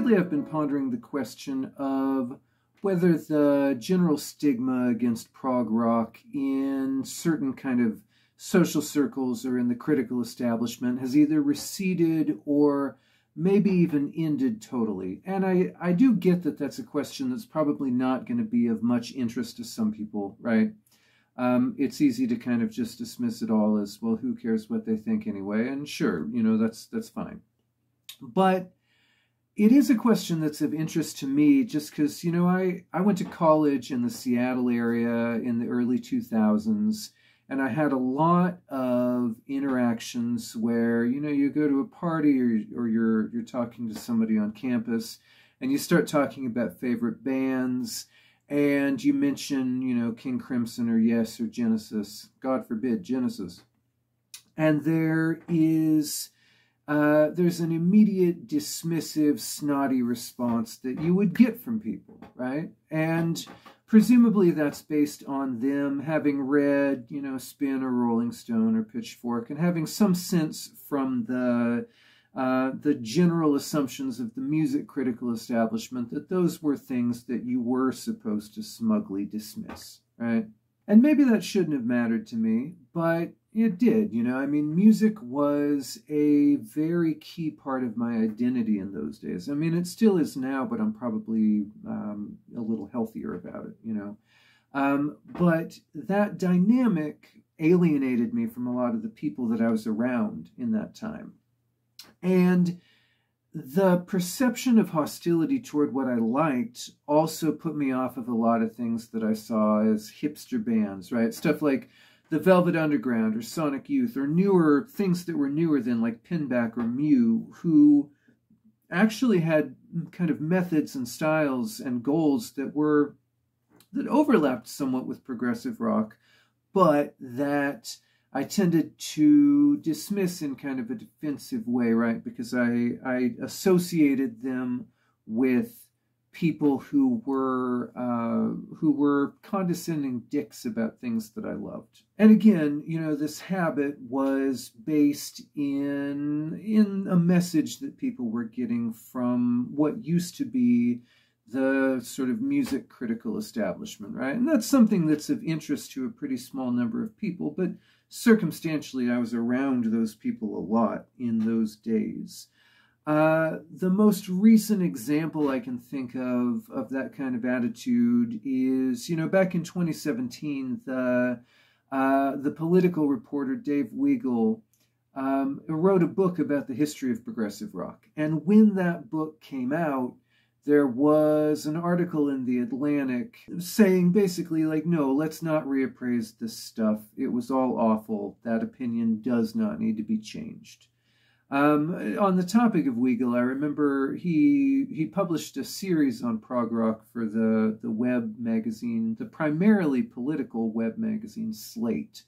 lately I've been pondering the question of whether the general stigma against prog rock in certain kind of social circles or in the critical establishment has either receded or maybe even ended totally. And I, I do get that that's a question that's probably not going to be of much interest to some people, right? Um, it's easy to kind of just dismiss it all as, well, who cares what they think anyway? And sure, you know, that's that's fine. But it is a question that's of interest to me just because, you know, I, I went to college in the Seattle area in the early 2000s, and I had a lot of interactions where, you know, you go to a party or, or you're, you're talking to somebody on campus and you start talking about favorite bands and you mention, you know, King Crimson or Yes or Genesis, God forbid, Genesis. And there is uh, there's an immediate dismissive, snotty response that you would get from people, right? And presumably that's based on them having read, you know, Spin or Rolling Stone or Pitchfork and having some sense from the uh, the general assumptions of the music critical establishment that those were things that you were supposed to smugly dismiss, right? And maybe that shouldn't have mattered to me, but it did, you know. I mean, music was a very key part of my identity in those days. I mean, it still is now, but I'm probably um, a little healthier about it, you know. Um, but that dynamic alienated me from a lot of the people that I was around in that time. And the perception of hostility toward what I liked also put me off of a lot of things that I saw as hipster bands, right? Stuff like the Velvet Underground or Sonic Youth or newer things that were newer than like Pinback or Mew, who actually had kind of methods and styles and goals that were that overlapped somewhat with progressive rock, but that I tended to dismiss in kind of a defensive way, right? Because I I associated them with people who were uh, who were condescending dicks about things that I loved. And again, you know, this habit was based in in a message that people were getting from what used to be the sort of music critical establishment, right? And that's something that's of interest to a pretty small number of people, but circumstantially I was around those people a lot in those days. Uh, the most recent example I can think of of that kind of attitude is, you know, back in 2017, the uh, the political reporter Dave Weigel um, wrote a book about the history of progressive rock, and when that book came out, there was an article in the Atlantic saying basically like, no, let's not reappraise this stuff. It was all awful. That opinion does not need to be changed. Um, on the topic of Weigel, I remember he he published a series on prog rock for the the web magazine, the primarily political web magazine Slate.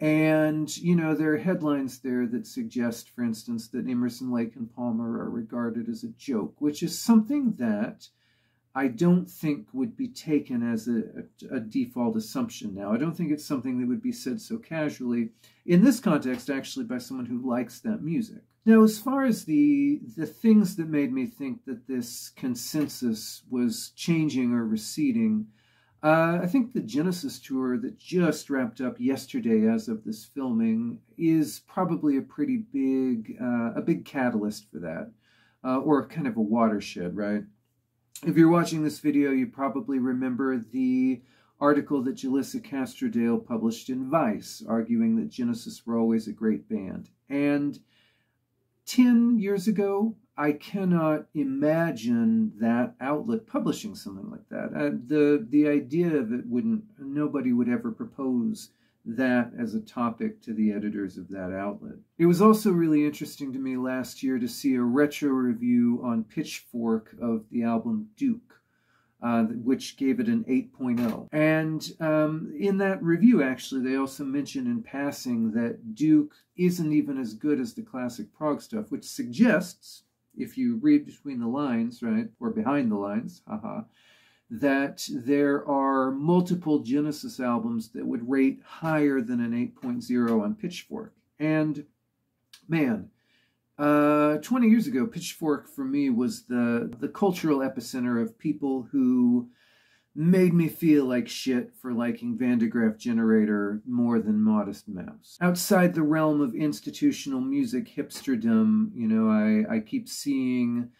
And, you know, there are headlines there that suggest, for instance, that Emerson, Lake, and Palmer are regarded as a joke, which is something that I don't think would be taken as a, a, default assumption now. I don't think it's something that would be said so casually in this context, actually, by someone who likes that music. Now, as far as the the things that made me think that this consensus was changing or receding, uh, I think the Genesis tour that just wrapped up yesterday, as of this filming, is probably a pretty big uh, a big catalyst for that, uh, or kind of a watershed, right? If you're watching this video, you probably remember the article that Jelisa Castrodale published in Vice, arguing that Genesis were always a great band. And 10 years ago, I cannot imagine that outlet publishing something like that. Uh, the the idea of it wouldn't nobody would ever propose that as a topic to the editors of that outlet. It was also really interesting to me last year to see a retro review on Pitchfork of the album Duke, uh, which gave it an 8.0. And um, in that review, actually, they also mention in passing that Duke isn't even as good as the classic prog stuff, which suggests, if you read between the lines, right, or behind the lines, haha, that there are multiple Genesis albums that would rate higher than an 8.0 on Pitchfork. And man, Uh, 20 years ago, Pitchfork for me was the, the cultural epicenter of people who made me feel like shit for liking Van Generator more than Modest Mouse. Outside the realm of institutional music hipsterdom, you know, I, I keep seeing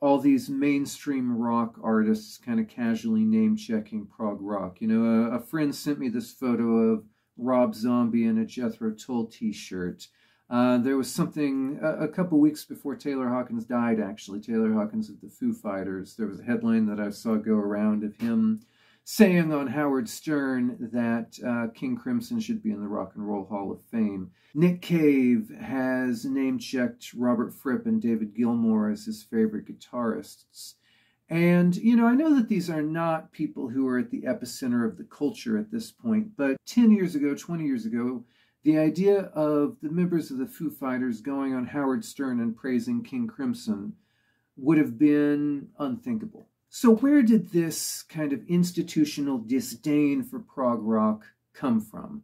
all these mainstream rock artists kind of casually name checking prog rock. You know, a, a, friend sent me this photo of Rob Zombie in a Jethro Tull t shirt. Uh, there was something a, a, couple weeks before Taylor Hawkins died, actually. Taylor Hawkins of the Foo Fighters. There was a headline that I saw go around of him saying on Howard Stern that uh, King Crimson should be in the Rock and Roll Hall of Fame. Nick Cave has name checked Robert Fripp and David Gilmour as his favorite guitarists. And, you know, I know that these are not people who are at the epicenter of the culture at this point, but 10 years ago, 20 years ago, the idea of the members of the Foo Fighters going on Howard Stern and praising King Crimson would have been unthinkable. So, where did this kind of institutional disdain for prog rock come from?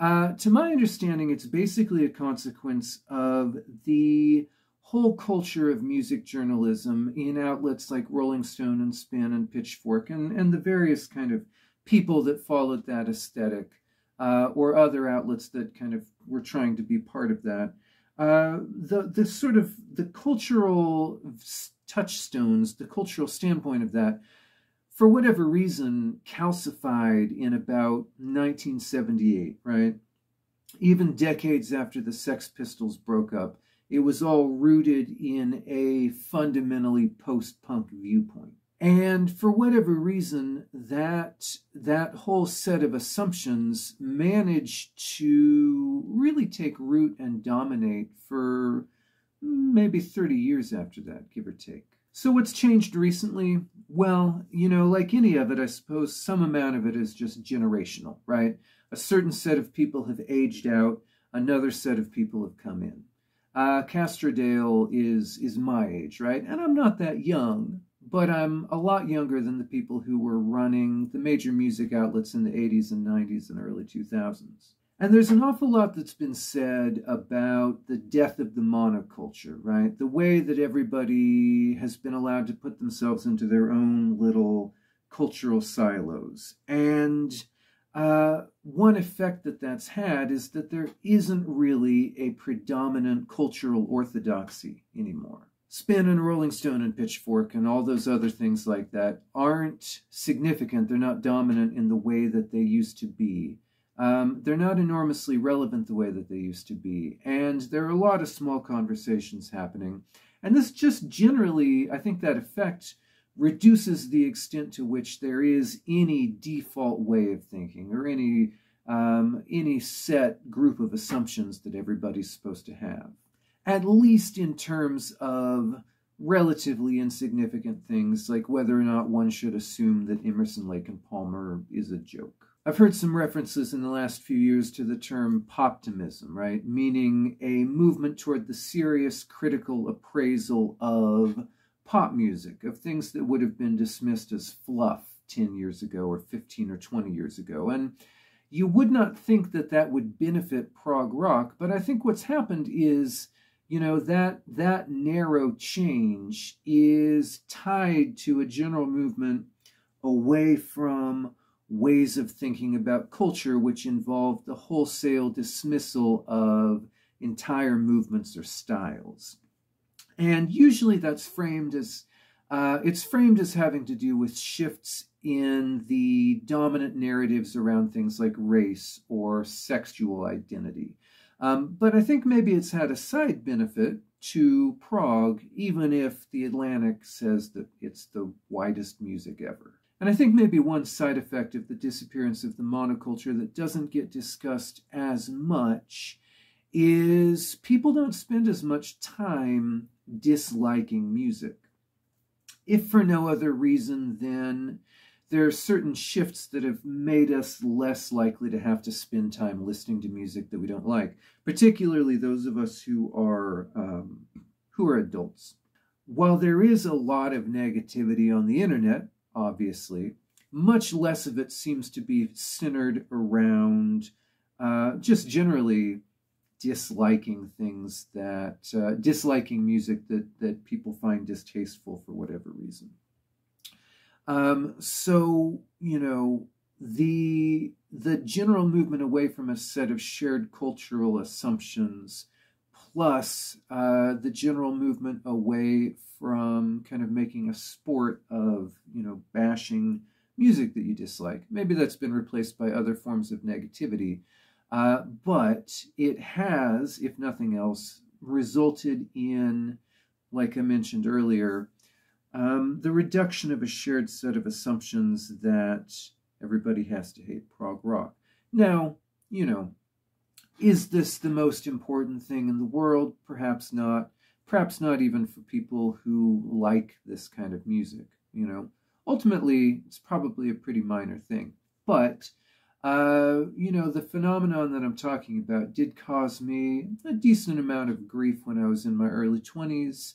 Uh, to my understanding, it's basically a consequence of the whole culture of music journalism in outlets like Rolling Stone and Spin and Pitchfork and, and the various kind of people that followed that aesthetic uh, or other outlets that kind of were trying to be part of that. Uh, the the sort of the cultural touchstones, the cultural standpoint of that, for whatever reason, calcified in about 1978, right? Even decades after the Sex Pistols broke up, it was all rooted in a fundamentally post-punk viewpoint. And for whatever reason, that that whole set of assumptions managed to really take root and dominate for maybe 30 years after that, give or take. So what's changed recently? Well, you know, like any of it, I suppose some amount of it is just generational, right? A certain set of people have aged out, another set of people have come in. Uh, Castrodale is is my age, right? And I'm not that young, but I'm a lot younger than the people who were running the major music outlets in the 80s and 90s and early 2000s. And there's an awful lot that's been said about the death of the monoculture, right? The way that everybody has been allowed to put themselves into their own little cultural silos. And uh, one effect that that's had is that there isn't really a predominant cultural orthodoxy anymore. Spin and Rolling Stone and Pitchfork and all those other things like that aren't significant. They're not dominant in the way that they used to be. Um, they're not enormously relevant the way that they used to be. And there are a lot of small conversations happening. And this just generally, I think that effect reduces the extent to which there is any default way of thinking or any um, any set group of assumptions that everybody's supposed to have at least in terms of relatively insignificant things like whether or not one should assume that Emerson, Lake, and Palmer is a joke. I've heard some references in the last few years to the term poptimism, right? Meaning a movement toward the serious critical appraisal of pop music, of things that would have been dismissed as fluff 10 years ago or 15 or 20 years ago. And you would not think that that would benefit prog rock, but I think what's happened is you know that that narrow change is tied to a general movement away from ways of thinking about culture which involve the wholesale dismissal of entire movements or styles and usually that's framed as uh, it's framed as having to do with shifts in the dominant narratives around things like race or sexual identity um, but I think maybe it's had a side benefit to prog, even if the Atlantic says that it's the widest music ever. And I think maybe one side effect of the disappearance of the monoculture that doesn't get discussed as much is people don't spend as much time disliking music. If for no other reason than there are certain shifts that have made us less likely to have to spend time listening to music that we don't like, particularly those of us who are um, who are adults. While there is a lot of negativity on the internet, obviously, much less of it seems to be centered around uh, just generally disliking things that uh, disliking music that that people find distasteful for whatever reason. Um, so you know the the general movement away from a set of shared cultural assumptions, plus uh, the general movement away from kind of making a sport of you know bashing music that you dislike. Maybe that's been replaced by other forms of negativity. Uh, but it has, if nothing else, resulted in, like I mentioned earlier, um, the reduction of a shared set of assumptions that everybody has to hate prog rock. Now, you know, is this the most important thing in the world? Perhaps not. Perhaps not even for people who like this kind of music, you know. Ultimately, it's probably a pretty minor thing. But uh, you know, the phenomenon that I'm talking about did cause me a decent amount of grief when I was in my early 20s.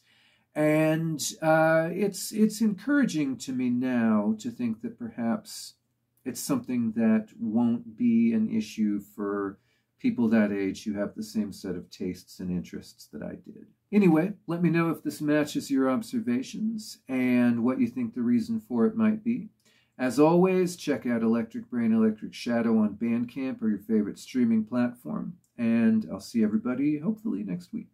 And uh, it's it's encouraging to me now to think that perhaps it's something that won't be an issue for people that age who have the same set of tastes and interests that I did. Anyway, let me know if this matches your observations and what you think the reason for it might be. As always, check out Electric Brain Electric Shadow on Bandcamp or your favorite streaming platform. And I'll see everybody hopefully next week.